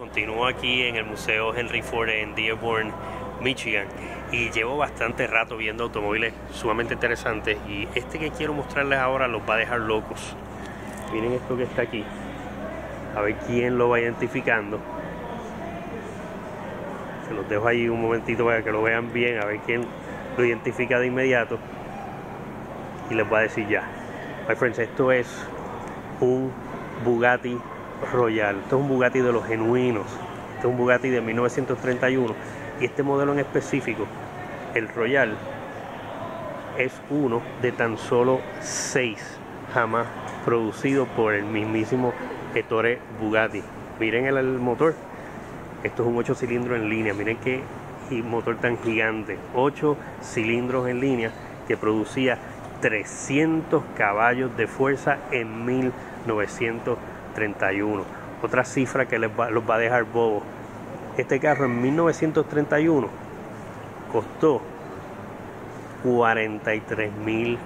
Continúo aquí en el Museo Henry Ford en Dearborn, Michigan y llevo bastante rato viendo automóviles sumamente interesantes y este que quiero mostrarles ahora los va a dejar locos. Miren esto que está aquí. A ver quién lo va identificando. Se los dejo ahí un momentito para que lo vean bien, a ver quién lo identifica de inmediato. Y les voy a decir ya. My friends, esto es un Bugatti Royal. Esto es un Bugatti de los genuinos. Esto es un Bugatti de 1931. Y este modelo en específico, el Royal, es uno de tan solo seis jamás producido por el mismísimo Ettore Bugatti. Miren el, el motor. Esto es un 8 cilindros en línea. Miren qué motor tan gigante. 8 cilindros en línea que producía 300 caballos de fuerza en 1931. Otra cifra que les va, los va a dejar bobos. Este carro en 1931 costó 43 mil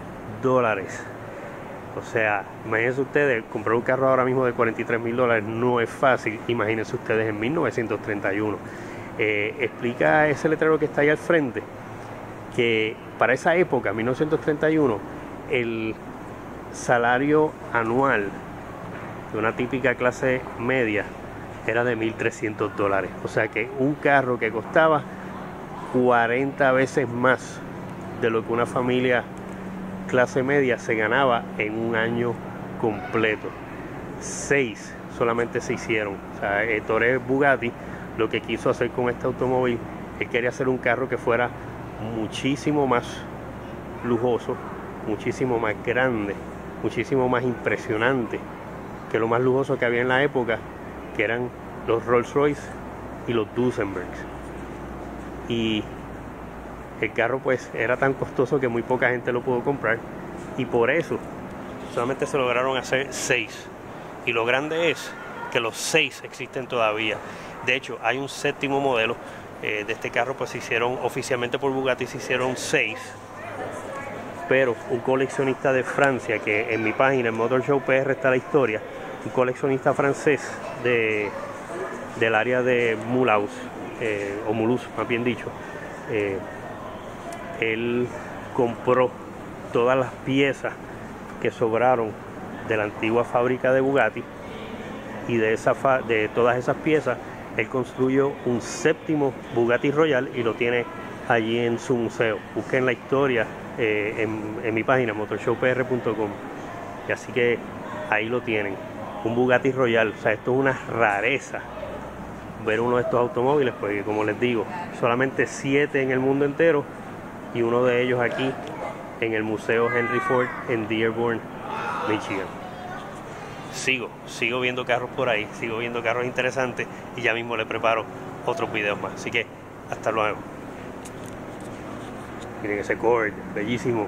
dólares. O sea, imagínense ustedes, comprar un carro ahora mismo de 43 mil dólares no es fácil. Imagínense ustedes en 1931. Eh, explica ese letrero que está ahí al frente que para esa época, 1931, el salario anual de una típica clase media era de 1.300 dólares. O sea que un carro que costaba 40 veces más de lo que una familia clase media se ganaba en un año completo. Seis solamente se hicieron. O sea, Torre Bugatti lo que quiso hacer con este automóvil, él quería hacer un carro que fuera muchísimo más lujoso, muchísimo más grande, muchísimo más impresionante que lo más lujoso que había en la época, que eran los Rolls Royce y los Duesenbergs. Y el carro pues era tan costoso que muy poca gente lo pudo comprar y por eso solamente se lograron hacer seis. Y lo grande es que los seis existen todavía. De hecho, hay un séptimo modelo eh, de este carro, pues se hicieron oficialmente por Bugatti, se hicieron seis. Pero un coleccionista de Francia, que en mi página, en Motor Show PR, está la historia, un coleccionista francés de, del área de Mulhouse, eh, o Mulhouse más bien dicho, eh, él compró todas las piezas que sobraron de la antigua fábrica de Bugatti y de, esa de todas esas piezas él construyó un séptimo Bugatti Royal y lo tiene allí en su museo. Busquen la historia eh, en, mi página motorshowpr.com. Y así que ahí lo tienen. Un Bugatti Royal. O sea, esto es una rareza ver uno de estos automóviles, porque como les digo, solamente siete en el mundo entero y uno de ellos aquí en el Museo Henry Ford en Dearborn, Michigan sigo, sigo viendo carros por ahí, sigo viendo carros interesantes y ya mismo le preparo otros videos más. Así que hasta luego. Miren ese cord, bellísimo.